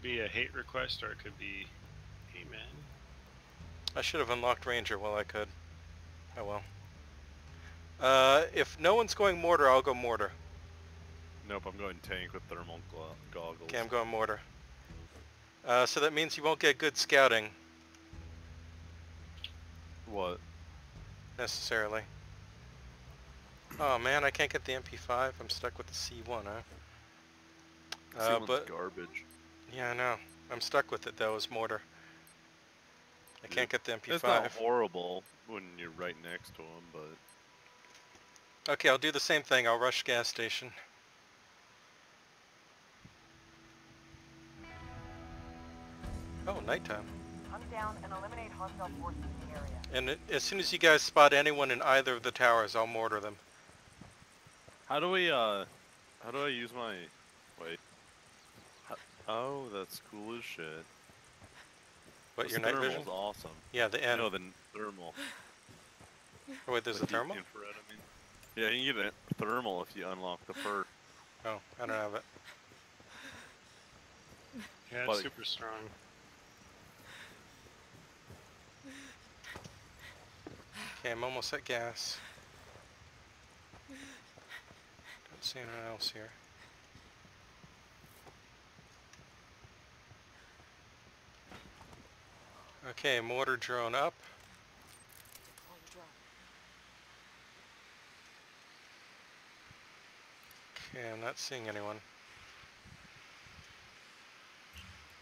could be a hate request or it could be amen. I should have unlocked Ranger while I could. Oh well. Uh, if no one's going mortar, I'll go mortar. Nope, I'm going tank with thermal goggles. Okay, I'm going mortar. Uh, so that means you won't get good scouting, What? necessarily. Oh man, I can't get the MP5. I'm stuck with the C1, huh? Uh, C1's but garbage. Yeah, I know. I'm stuck with it though as mortar. I can't get the MP5. It's not horrible when you're right next to him, but Okay, I'll do the same thing. I'll rush gas station. Oh, nighttime. Hunt down and eliminate hostile forces in the area. And it, as soon as you guys spot anyone in either of the towers, I'll mortar them. how do we uh, how do I use my wait? Ho- Oh, that's cool as shit. What, This your night thermal's vision? awesome. Yeah, the N. no, the thermal. Oh, wait, there's a Like the thermal? Infrared, I mean. Yeah, you can get a thermal if you unlock the perk. Oh, I don't have it. Yeah, it's Like- super strong. Okay, I'm almost at gas. Don't see anyone else here. Okay, mortar drone up. Okay, I'm not seeing anyone.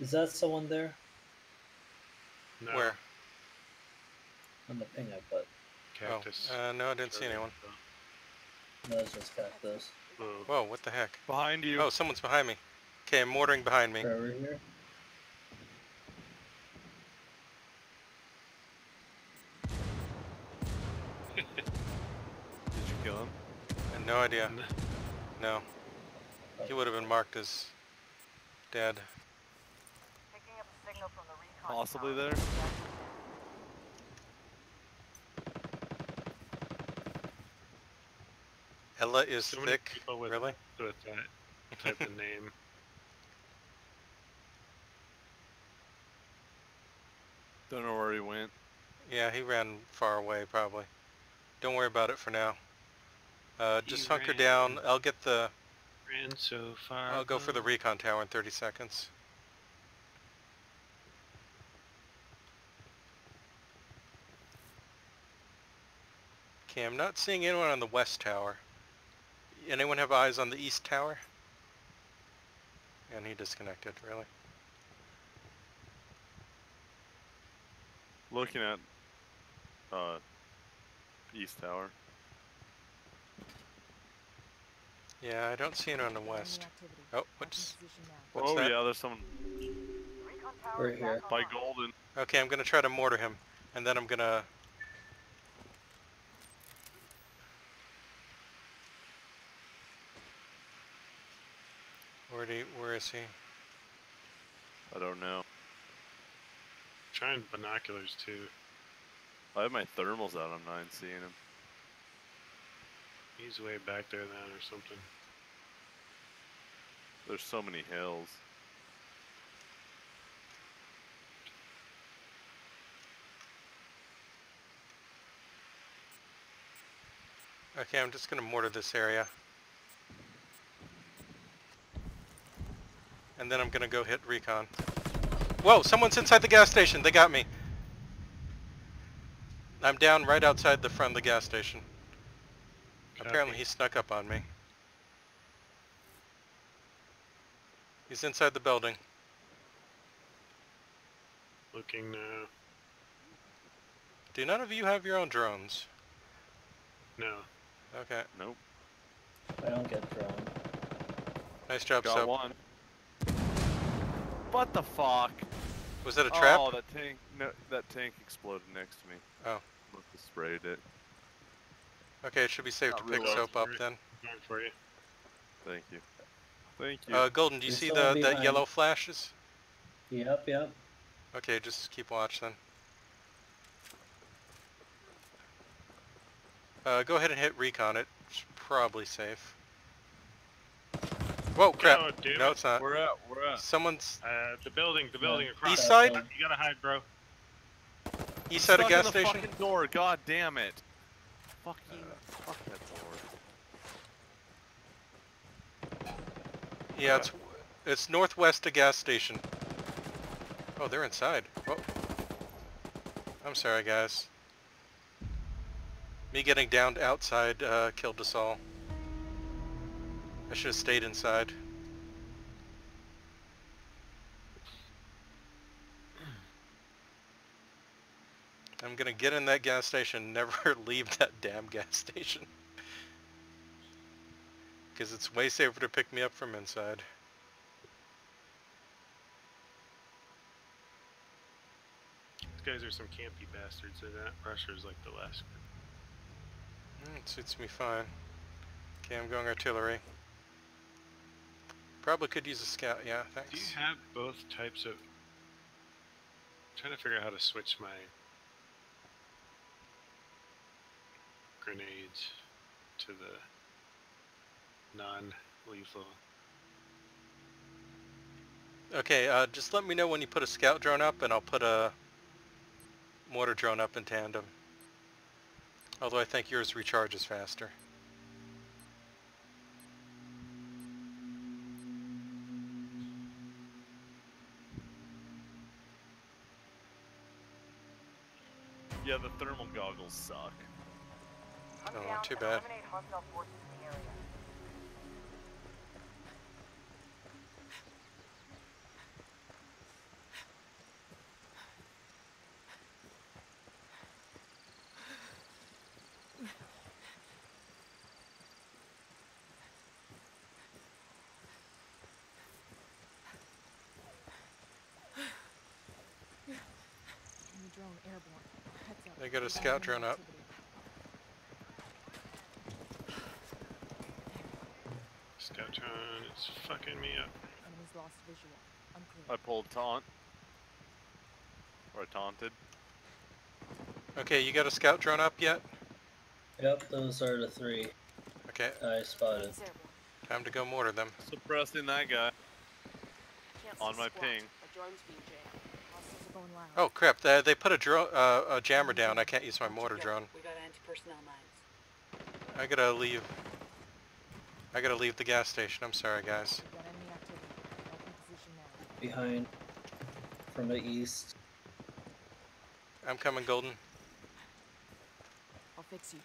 Is that someone there No, Where? on the ping I put? Cactus. Oh, uh, no, I didn't see anyone. No, it's just cactus. Oh, Whoa, what the heck? Behind you. Oh, someone's behind me. Okay, I'm mortaring behind me. Trevor here. No idea. No. He would have been marked as dead. Picking up a signal from the recon Possibly there. Ella is So many thick. with- Really? with that type of name. Don't know where he went. Yeah, he ran far away probably. Don't worry about it for now. Uh, He just hunker down. I'll get the. Ran so far. I'll go for the recon tower in 30 seconds. Okay, I'm not seeing anyone on the west tower. Anyone have eyes on the east tower? And he disconnected, really? Looking at uh East Tower. Yeah, I don't see anyone on the west. Oh, what's, what's oh that? yeah, there's someone Right here. by. Golden. Okay, I'm gonna try to mortar him, and then I'm gonna... Where do you, where is he? I don't know. Trying binoculars too. I have my thermals out. I'm not seeing him. He's way back there then or something. There's so many hills. Okay, I'm just gonna mortar this area. And then I'm gonna go hit recon. Whoa, someone's inside the gas station. They got me. I'm down right outside the front of the gas station. Apparently Copy. he snuck up on me. He's inside the building. Looking now. Do none of you have your own drones? No. Okay. Nope. I don't get drone. Nice job, Got Soap. one. What the fuck? Was that a trap? Oh, that tank. No, that tank exploded next to me. Oh. Must have sprayed it. Okay, it should be safe Not to pick real Soap up accurate. then. Going for you. Thank you. Thank you. Uh, Golden, do you There's see someone the that behind. yellow flashes? Yep, yep. Okay, just keep watch then. Uh, go ahead and hit recon. it. It's probably safe. Whoa, crap. Go, dude. No, it's not. We're out. We're out. Someone's Uh, the building, the building Yeah. across. East side? You gotta hide, bro. east side of Stuck gas in the station. fucking door. God damn it. Fucking. fuck that door. Yeah, it's it's northwest of gas station. Oh, they're inside. Whoa. I'm sorry, guys. Me getting downed outside uh, killed us all. I should have stayed inside. I'm gonna get in that gas station, never leave that damn gas station. Because it's way safer to pick me up from inside. These guys are some campy bastards. So that pressure is like the last. Mm, It suits me fine. Okay, I'm going artillery. Probably could use a scout, yeah, thanks. Do you have both types of? I'm trying to figure out how to switch my grenades to the non-lethal. Okay, uh, just let me know when you put a scout drone up and I'll put a mortar drone up in tandem. Although I think yours recharges faster. Yeah, the thermal goggles suck. Oh, too bad. eliminate hostile forces in the area. Enemy drone airborne. Heads up. They got a scout drone up. Activity. Scout drone, it's fucking me up. Enemies lost visual. Unclear. I pulled taunt. Or I taunted. Okay, you got a scout drone up yet? Yep, those are the three Okay, I spotted. It's time to go mortar them. Suppressing that guy. On my squat. ping. My drone's being jammed. Hostiles are going loud. Oh crap, they, they put a, dro- uh, a jammer down. I can't use my mortar drone. We got anti-personnel mines. I gotta leave. I gotta leave the gas station. I'm sorry, guys. We've got enemy activity. Open position now. Behind. From the east. I'm coming, Golden. I'll fix you.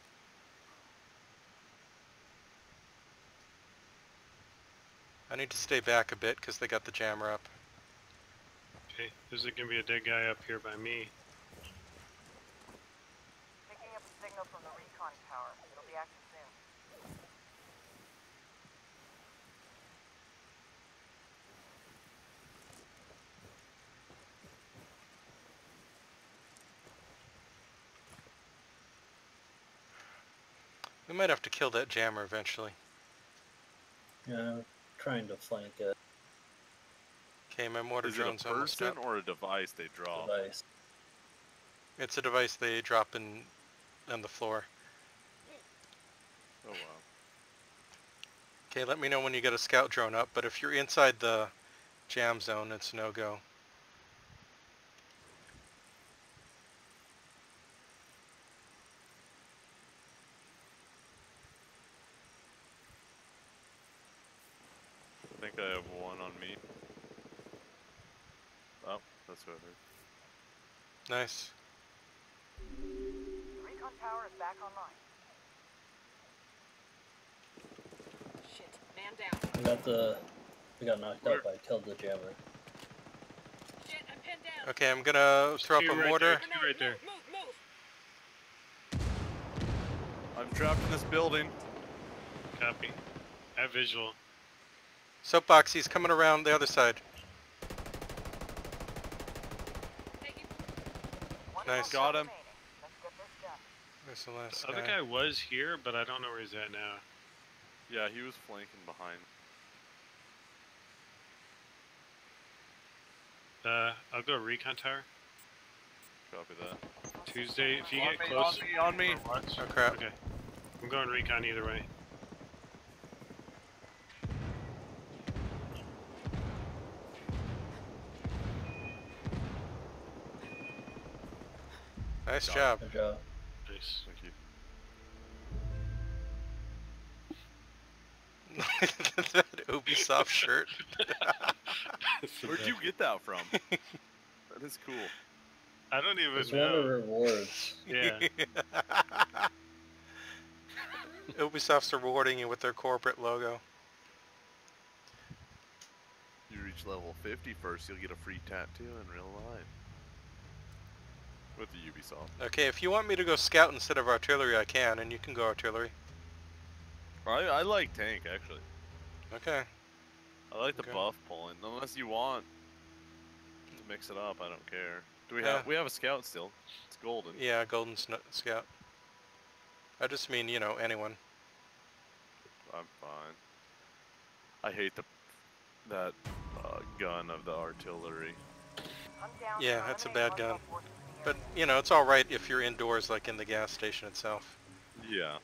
I need to stay back a bit because they got the jammer up. Okay, there's gonna be a dead guy up here by me. Picking up a signal from the recon tower. It'll be active We might have to kill that jammer eventually. Yeah, I'm trying to flank it. Okay, my mortar Is it a drone's almost person up. or a device they drop? Device. It's a device they drop in on the floor. Oh wow. Okay, let me know when you get a scout drone up, but if you're inside the jam zone, it's no-go. Think I have one on me. Oh, that's what I heard. Nice. The recon tower is back online. Shit, man down. I got the. We got knocked up. I killed the jammer. Shit, I'm pinned down. Okay, I'm gonna throw up a right mortar. there. Two right there. Move, move, move. I'm trapped in this building. Copy. Have visual. Soapbox, he's coming around the other side. Nice. Got him. remaining. Let's get this done. There's the last The other guy. guy was here, but I don't know where he's at now. Yeah, he was flanking behind. Uh, I'll go recon tower. Copy that. Tuesday, if you On get me, close. on me, on me. Oh crap. Okay. I'm going recon either way. Nice Got job. Good job. Nice. Thank you. that Ubisoft shirt. That's the Where'd you get that from? that is cool. I don't even It's one of the know. rewards. Yeah. Ubisoft's rewarding you with their corporate logo. You reach level 50 first, you'll get a free tattoo in real life. With the Ubisoft. Okay, if you want me to go scout instead of artillery, I can, and you can go artillery. I, I like tank, actually. Okay. I like the Okay. buff pulling. Unless you want to mix it up, I don't care. Do we Yeah. have we have a scout still? It's golden. Yeah, golden scout. I just mean, you know, anyone. I'm fine. I hate the that uh, gun of the artillery. Yeah, that's a bad gun. Hostile forces in the But, you know, it's alright if you're indoors, like in the gas station itself. Yeah.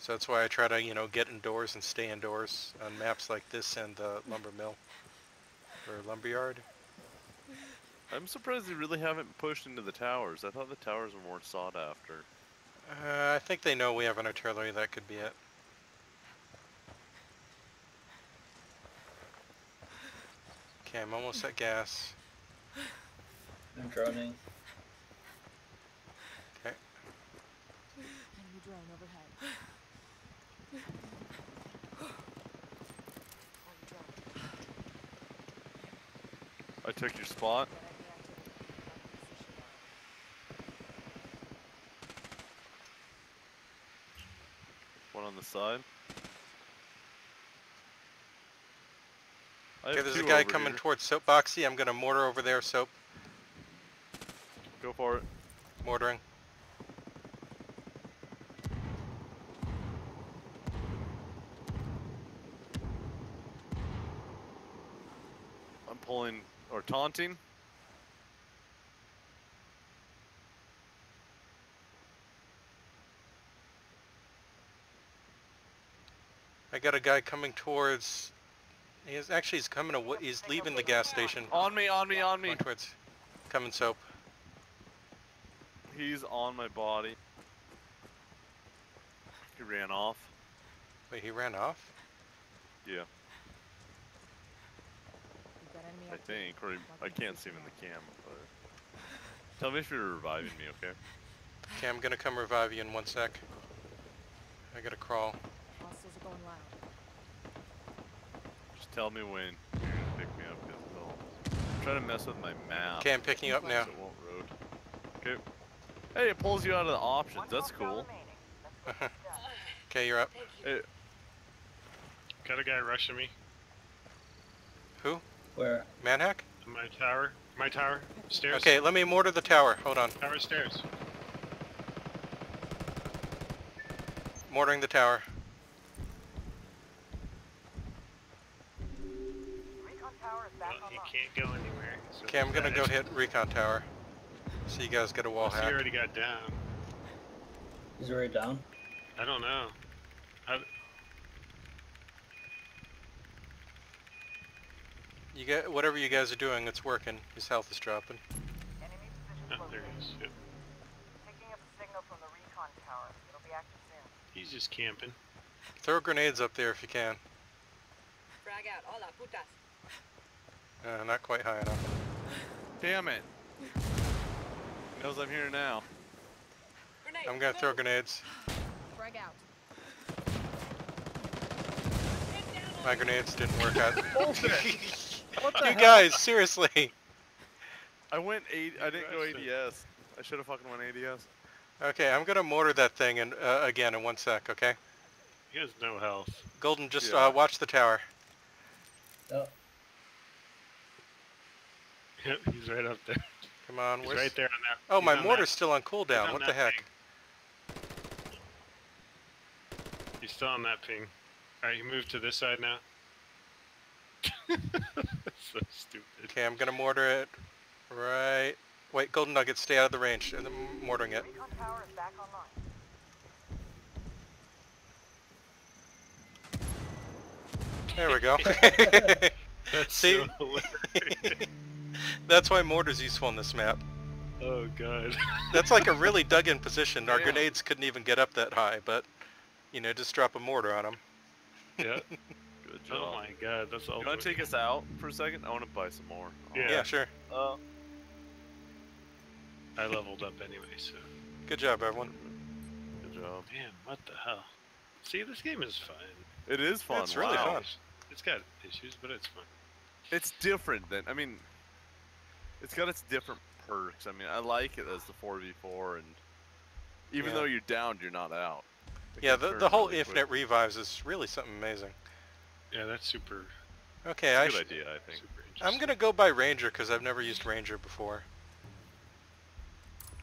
So that's why I try to, you know, get indoors and stay indoors on maps like this and the lumber mill. Or lumberyard. I'm surprised they really haven't pushed into the towers. I thought the towers were more sought after. Uh, I think they know we have an artillery, that could be it. Okay, I'm almost at gas. I'm droning. Okay. Enemy drone overhead. I took your spot. Got enemy activity. Marking position now. One on the side. Okay, there's a guy coming here. towards Soapboxy. I'm gonna mortar over there, soap. Go for it. Mortaring. I'm pulling or taunting. I got a guy coming towards. He's actually he's coming. Aw- he's leaving the gas station. On me, on me, on me. Going towards. Coming soap. He's on my body. He ran off. Wait, he ran off. Yeah, We've got enemy I think. Or I can't see him in the cam. But tell me if you're reviving me, okay? Okay, I'm gonna come revive you in one sec. I gotta crawl. now. Hostiles are going loud. Just tell me when you're gonna pick me up, cause they'll try to mess with my map. Okay, I'm picking you up now. so it won't road. Okay. Hey, it pulls you out of the options. That's cool. remaining. Let's get this done. Okay, you're up. You. Hey, Got a guy rushing me. Who? Where? Manhack? My tower. My tower. Stairs. Okay, let me mortar the tower. Hold on. Tower stairs. Mortaring the tower. Recon tower is back Well, he online. can't go anywhere. so Okay, I'm gonna go hit recon tower. So you guys get a wall Unless he already got down. He's already down. I don't know. How, You get whatever you guys are doing, it's working. His health is dropping. Oh, there he is. Yep. Picking up a signal from the recon tower. It'll be active soon. He's just camping. Throw grenades up there if you can. Frag out. Hola, putas. Uh, not quite high enough. damn it. He knows I'm here now. Grenade. I'm gonna throw grenades. Frag out. Get down on My grenades didn't work out. You hell? guys, seriously. I went eight. I didn't go ADS. I should have fucking went ADS. Okay, I'm gonna mortar that thing and uh, again in one sec. Okay. He has no health. Golden, just Yeah. uh, watch the tower. Oh, Yep, he's right up there. Come on. He's Where's... right there on that. Oh, he's my on that- mortar's still on he's cooldown. on What the heck? ping. He's still on that ping. Alright, you move to this side now. so stupid. Okay, I'm gonna mortar it. Right. Wait, golden nugget, stay out of the range. And I'm mortaring it. Recon tower is back online. There we go. See? so hilarious. That's why mortar's useful on this map. Oh god. That's like a really dug in position. Our Yeah. grenades couldn't even get up that high, but, you know, just drop a mortar on them. yeah. Good job. Oh my god, that's all. you want to take us out for a second? I want to buy some more. Yeah. Yeah, sure. Uh, I leveled up anyway, so. Good job, everyone. good job. Damn, what the hell? See, this game is fun. It is fun. It's really fun. It's got issues, but it's fun. It's different than I mean, it's got its different perks. I mean, I like it as the four v four, and even Yeah. though you're down, you're not out. It Yeah, the, the whole really infinite quick. revives is really something amazing. Yeah, that's super, Okay, I good idea. I think. I'm gonna go by Ranger because I've never used Ranger before.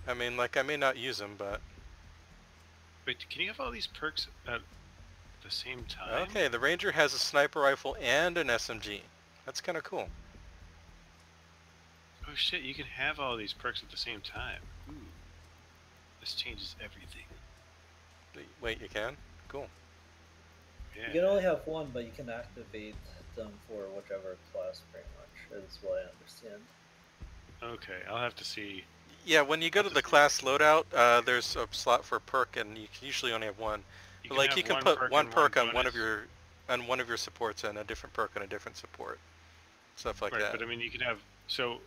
I mean, like, I may not use them, but... Wait, can you have all these perks at the same time? Okay, the Ranger has a sniper rifle and an SMG. That's kind of cool. Oh shit, you can have all these perks at the same time. Ooh. This changes everything. Wait, you can? Cool. Yeah. You can only have one, but you can activate them for whichever class, pretty much, is what I understand. Okay, I'll have to see. Yeah, when you go to the class loadout, uh, there's a slot for a perk, and you can usually only have one. You But, like, you can one put one and perk on one of your on one of your supports and a different perk on a different support. Stuff like right, that. but I mean, you can have so.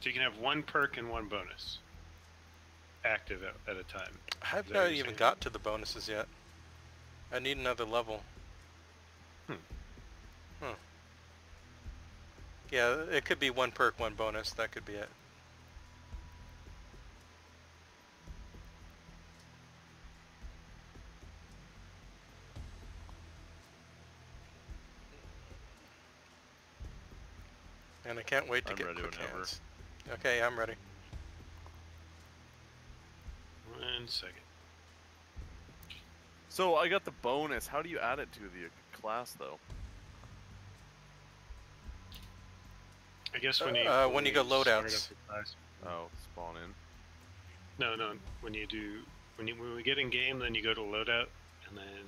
So you can have one perk and one bonus. Active at, at a time. I've Is that what not even saying? got to the bonuses yet. I need another level. Hmm. Huh. Yeah, it could be one perk, one bonus. That could be it. And I can't wait to I'm get quick hands. Okay, I'm ready. One second. So I got the bonus. How do you add it to the class though? I guess when you Uh, when you go start up loadouts. Oh, spawn in. No, no. When you do, when you when we get in game, then you go to loadout, and then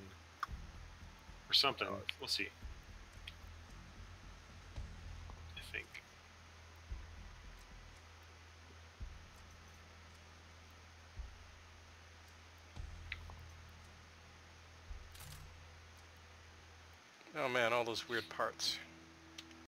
or something. Oh, We'll see. I think. Oh man, all those weird parts.